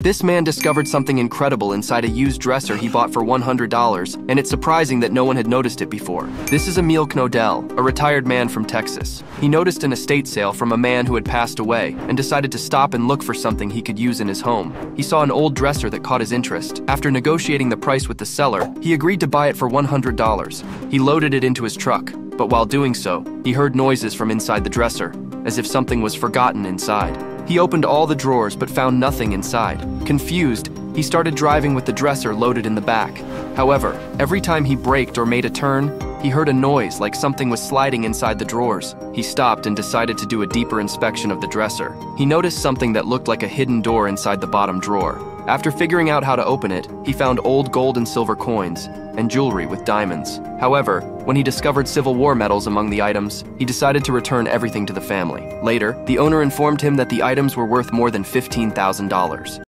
This man discovered something incredible inside a used dresser he bought for $100, and it's surprising that no one had noticed it before. This is Emil Knodell, a retired man from Texas. He noticed an estate sale from a man who had passed away and decided to stop and look for something he could use in his home. He saw an old dresser that caught his interest. After negotiating the price with the seller, he agreed to buy it for $100. He loaded it into his truck, but while doing so, he heard noises from inside the dresser, as if something was forgotten inside. He opened all the drawers but found nothing inside. Confused, he started driving with the dresser loaded in the back. However, every time he braked or made a turn, he heard a noise like something was sliding inside the drawers. He stopped and decided to do a deeper inspection of the dresser. He noticed something that looked like a hidden door inside the bottom drawer. After figuring out how to open it, he found old gold and silver coins and jewelry with diamonds. However, when he discovered Civil War medals among the items, he decided to return everything to the family. Later, the owner informed him that the items were worth more than $15,000.